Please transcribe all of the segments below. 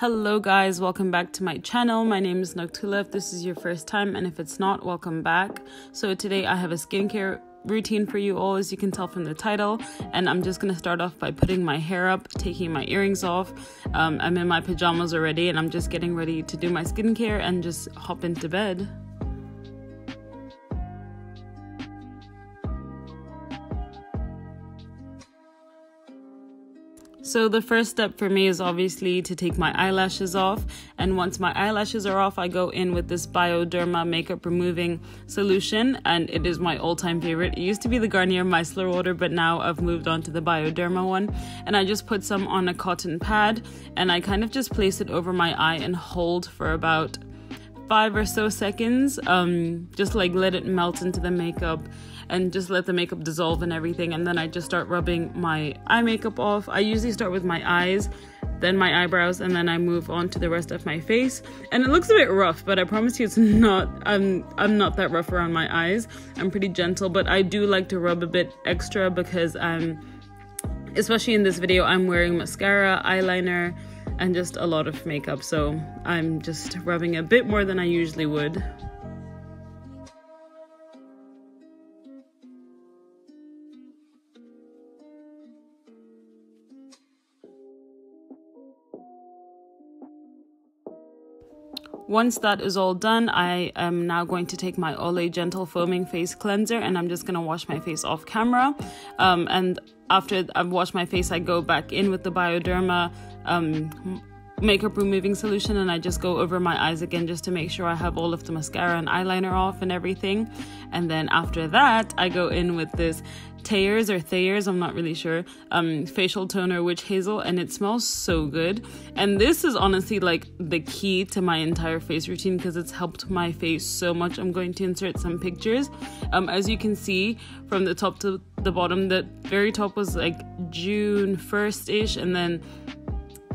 Hello, guys, welcome back to my channel. My name is Nokuthula. If this is your first time, and if it's not, welcome back. So, today I have a skincare routine for you all, as you can tell from the title. And I'm just gonna start off by putting my hair up, taking my earrings off. Um, I'm in my pajamas already, and I'm just getting ready to do my skincare and just hop into bed. So the first step for me is obviously to take my eyelashes off. And once my eyelashes are off, I go in with this Bioderma makeup removing solution. And it is my all-time favorite. It used to be the Garnier Micellar Water, but now I've moved on to the Bioderma one. And I just put some on a cotton pad and I kind of just place it over my eye and hold for about five or so seconds. Um, just like let it melt into the makeup and just let the makeup dissolve and everything. And then I just start rubbing my eye makeup off. I usually start with my eyes, then my eyebrows, and then I move on to the rest of my face. And it looks a bit rough, but I promise you it's not. I'm I'm not that rough around my eyes. I'm pretty gentle, but I do like to rub a bit extra because I'm, especially in this video, I'm wearing mascara, eyeliner and just a lot of makeup. So I'm just rubbing a bit more than I usually would. Once that is all done, I am now going to take my Olay Gentle Foaming Face Cleanser and I'm just going to wash my face off camera. Um, and after I've washed my face, I go back in with the Bioderma um, makeup removing solution and I just go over my eyes again just to make sure I have all of the mascara and eyeliner off and everything. And then after that, I go in with this Tayers or Thayers, I'm not really sure, um, facial toner witch hazel, and it smells so good. And this is honestly like the key to my entire face routine because it's helped my face so much. I'm going to insert some pictures. Um, as you can see from the top to the bottom, the very top was like June 1st ish, and then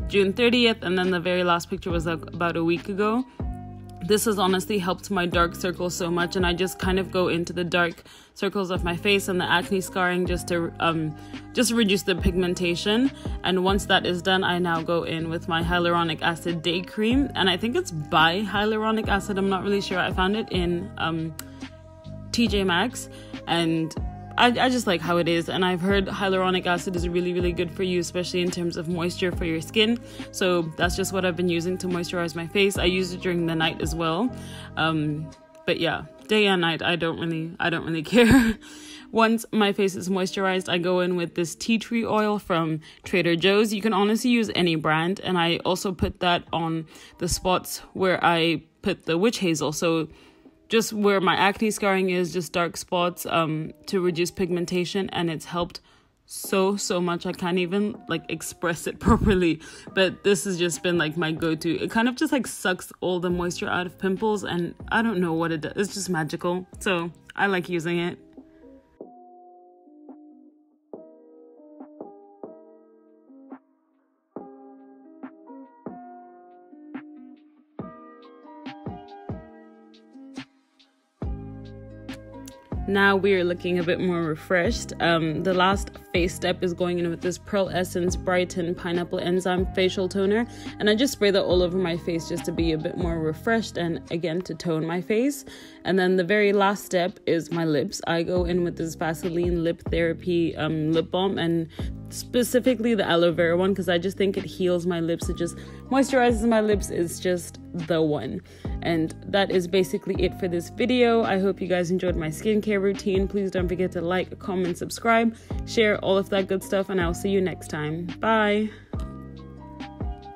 June 30th, and then the very last picture was like about a week ago. This has honestly helped my dark circles so much and i just kind of go into the dark circles of my face and the acne scarring just to um just reduce the pigmentation. And once that is done i now go in with my hyaluronic acid day cream and i think it's by hyaluronic acid i'm not really sure. I found it in um tj maxx and I, I just like how it is and i've heard hyaluronic acid is really really good for you especially in terms of moisture for your skin. So that's just what i've been using to moisturize my face. I use it during the night as well. Um, but yeah day and night i don't really i don't really care. Once my face is moisturized i go in with this tea tree oil from trader joe's. You can honestly use any brand and i also put that on the spots where i put the witch hazel. So just where my acne scarring is, just dark spots um, to reduce pigmentation, and it's helped so so much. I can't even like express it properly, but this has just been like my go-to. It kind of just like sucks all the moisture out of pimples, and I don't know what it does. It's just magical. So I like using it. Now we are looking a bit more refreshed. Um, the last face step is going in with this Pearlessence Brighten Pineapple Enzyme Facial Toner, and I just spray that all over my face just to be a bit more refreshed and again to tone my face. And then the very last step is my lips. I go in with this Vaseline Lip Therapy um, lip balm and specifically the aloe vera one because I just think it heals my lips. It just moisturizes my lips. It's just the one. And that is basically it for this video. I hope you guys enjoyed my skincare routine. Please don't forget to like, comment, subscribe, share all of that good stuff, and I'll see you next time. Bye.